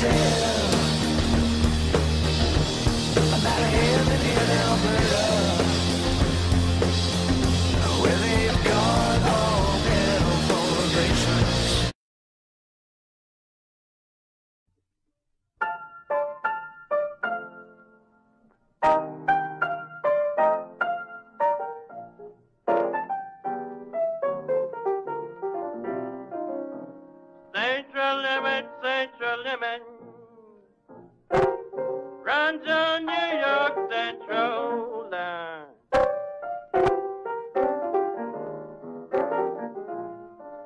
Central limit. Runs on New York Central line.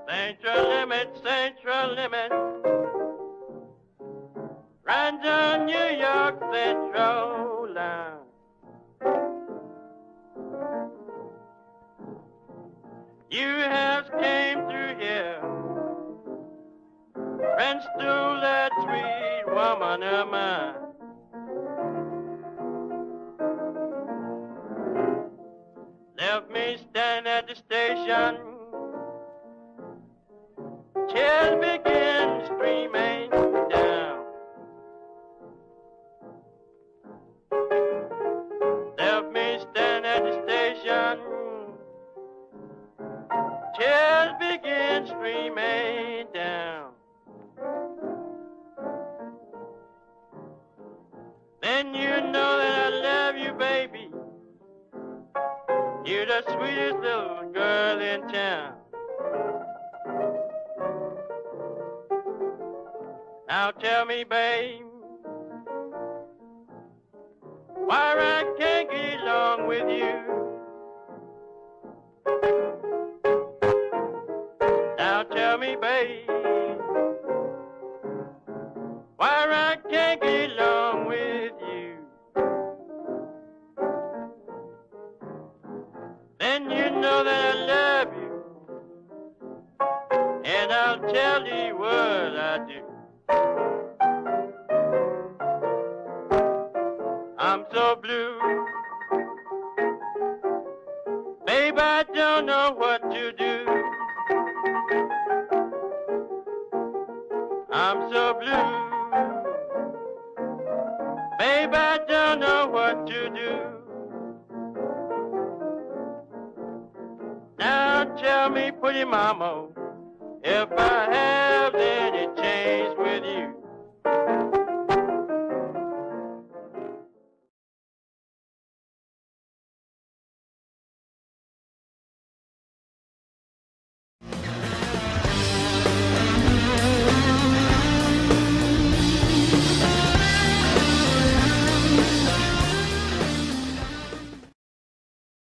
Central limit, central limit. Runs on New York Central line. You have came and stole that sweet woman of mine. Left me stand at the station. Tears begin streaming down. Left me stand at the station. Tears begin streaming sweetest little girl in town. Now tell me, babe, why I can't get along with you. Now tell me, babe, why I can't get along with you. Know that I love you, and I'll tell you what I do. I'm so blue, babe, I don't know what to do. I'm so blue. Babe, I don't know what to do. Tell me, pretty mama, if I have the